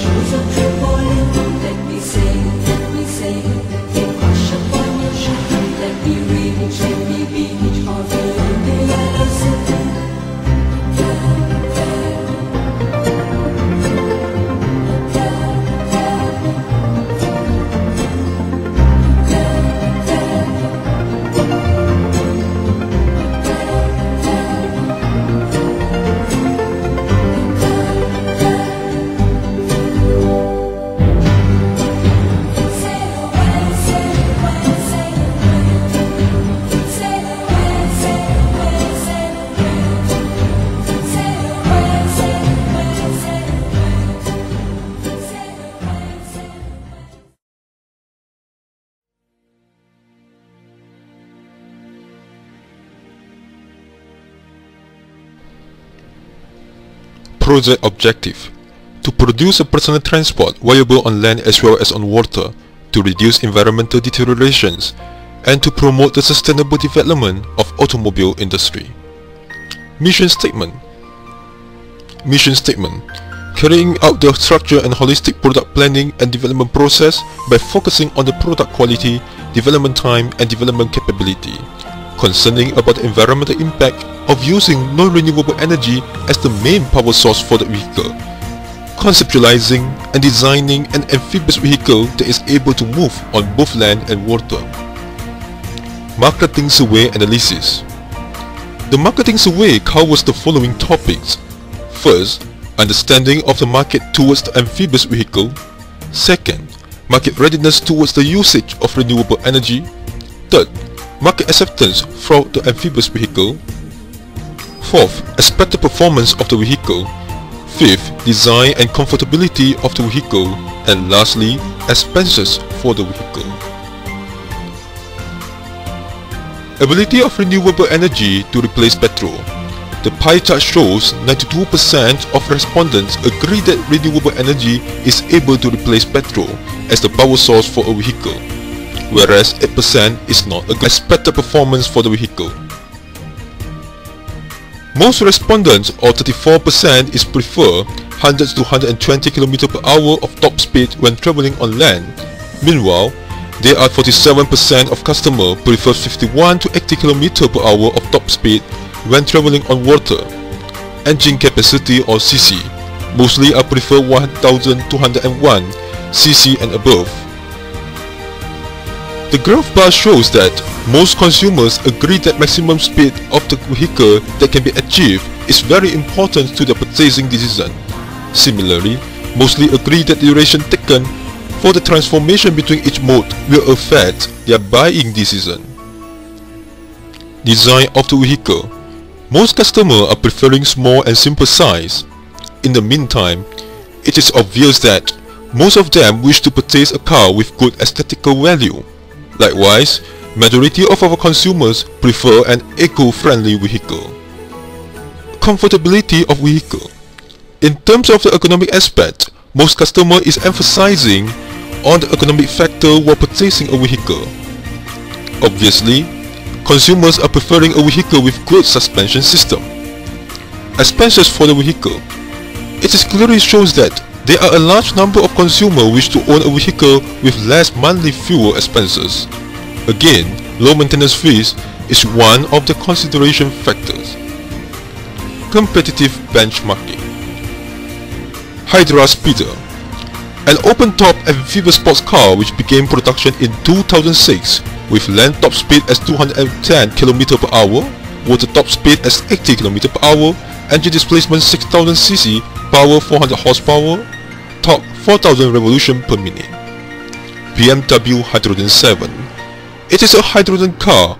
就算。Project objective to produce a personal transport viable on land as well as on water, to reduce environmental deteriorations, and to promote the sustainable development of automobile industry. Mission statement Mission statement Carrying out the structure and holistic product planning and development process by focusing on the product quality, development time and development capability. Concerning about the environmental impact of using non-renewable energy as the main power source for the vehicle. Conceptualizing and designing an amphibious vehicle that is able to move on both land and water. Marketing survey analysis The marketing survey covers the following topics. First, understanding of the market towards the amphibious vehicle. Second, market readiness towards the usage of renewable energy. Third, market acceptance for the amphibious vehicle. Fourth, expected performance of the vehicle. Fifth, design and comfortability of the vehicle. And lastly, expenses for the vehicle. Ability of renewable energy to replace petrol. The pie chart shows 92% of respondents agree that renewable energy is able to replace petrol as the power source for a vehicle, whereas 8% is not a good expected performance for the vehicle. Most respondents, or 34%, is prefer 100 to 120 km per hour of top speed when traveling on land. Meanwhile, there are 47% of customers prefer 51 to 80 km per hour of top speed when traveling on water. Engine capacity or CC mostly are prefer 1201 cc and above. The graph bar shows that most consumers agree that maximum speed of the vehicle that can be achieved is very important to their purchasing decision. Similarly, mostly agree that duration taken for the transformation between each mode will affect their buying decision. Design of the vehicle Most customers are preferring small and simple size. In the meantime, it is obvious that most of them wish to purchase a car with good aesthetical value. Likewise, majority of our consumers prefer an eco-friendly vehicle. Comfortability of vehicle In terms of the economic aspect, most customer is emphasizing on the economic factor while purchasing a vehicle. Obviously, consumers are preferring a vehicle with good suspension system. Expenses for the vehicle It is clearly shows that there are a large number of consumers wish to own a vehicle with less monthly fuel expenses. Again, low maintenance fees is one of the consideration factors. Competitive benchmarking Hydra Speeder An open-top amphibious sports car which began production in 2006 with land top speed as 210 km per hour, water top speed as 80 km per hour, engine displacement 6000 cc, power 400 horsepower, 4000 revolution per minute. BMW Hydrogen 7 It is a hydrogen car,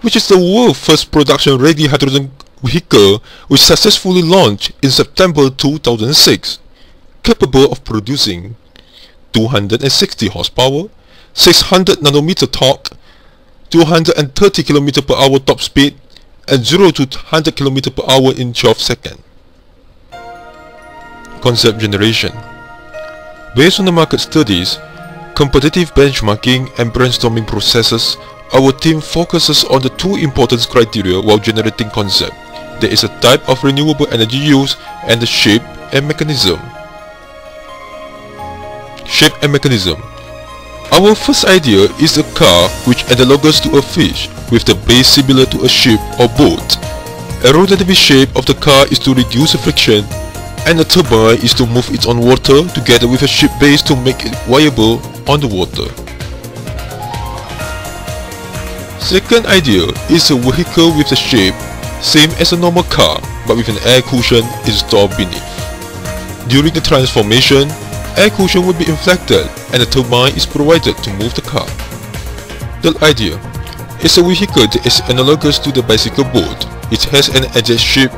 which is the world's first production-ready hydrogen vehicle which successfully launched in September 2006, capable of producing 260 horsepower, 600 nanometer torque, 230 km per hour top speed, and 0 to 100 km per hour in 12 seconds. Concept generation Based on the market studies, competitive benchmarking and brainstorming processes, our team focuses on the two important criteria while generating concept. There is a type of renewable energy use and the shape and mechanism. Shape and mechanism. Our first idea is a car which analogous to a fish with the base similar to a ship or boat. Aerodynamic shape of the car is to reduce the friction and the turbine is to move it on water together with a ship base to make it viable on the water. Second idea is a vehicle with the shape same as a normal car but with an air cushion installed beneath. During the transformation, air cushion will be inflected and a turbine is provided to move the car. The idea is a vehicle that is analogous to the bicycle boat. It has an edge shape,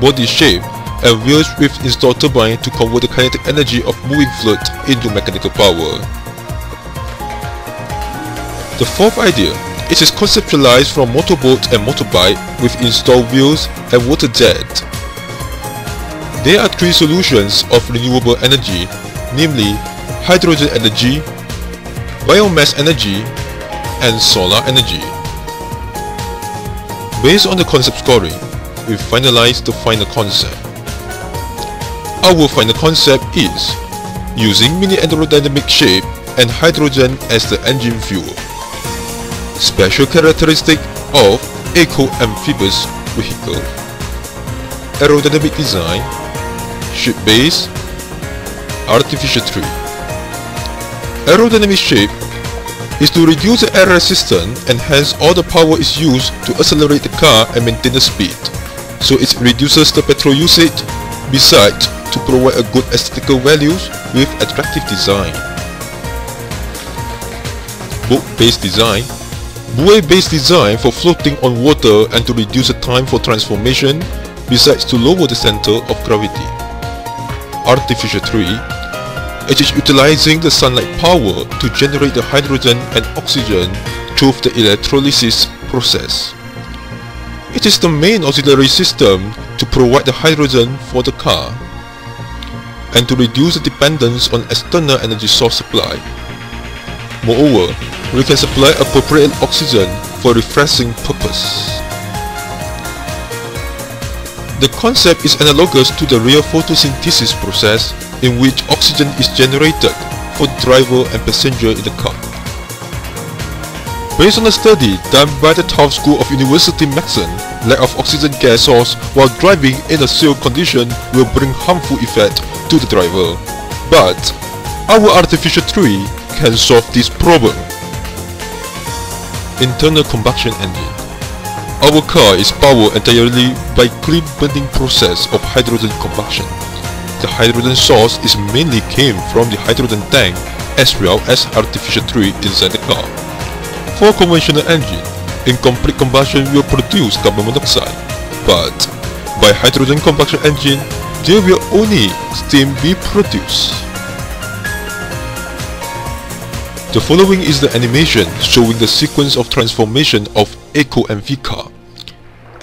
body shape and wheels with installed turbine to convert the kinetic energy of moving fluid into mechanical power. The fourth idea it is conceptualized from motorboat and motorbike with installed wheels and water jet. There are three solutions of renewable energy, namely hydrogen energy, biomass energy, and solar energy. Based on the concept scoring, we finalize the final concept. Our final concept is using mini aerodynamic shape and hydrogen as the engine fuel. Special characteristic of eco-amphibious vehicle. Aerodynamic design Ship base Artificial tree. Aerodynamic shape is to reduce the air resistance and hence all the power is used to accelerate the car and maintain the speed, so it reduces the petrol usage, besides to provide a good aesthetical values with attractive design. Boat-based design Buoy-based design for floating on water and to reduce the time for transformation besides to lower the center of gravity. Artificial tree it is utilizing the sunlight power to generate the hydrogen and oxygen through the electrolysis process. It is the main auxiliary system to provide the hydrogen for the car and to reduce the dependence on external energy source supply. Moreover, we can supply appropriate oxygen for refreshing purpose. The concept is analogous to the real photosynthesis process in which oxygen is generated for the driver and passenger in the car. Based on a study done by the Tufts School of University Medicine, lack of oxygen gas source while driving in a sealed condition will bring harmful effect to the driver. But our artificial tree can solve this problem. Internal combustion engine Our car is powered entirely by clean burning process of hydrogen combustion. The hydrogen source is mainly came from the hydrogen tank as well as artificial tree inside the car. For conventional engine, incomplete combustion will produce carbon monoxide, but by hydrogen combustion engine, there will only steam be produced. The following is the animation showing the sequence of transformation of Eco and car.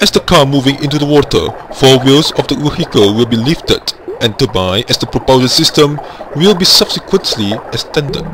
As the car moving into the water, four wheels of the vehicle will be lifted and turbine as the propulsion system will be subsequently extended.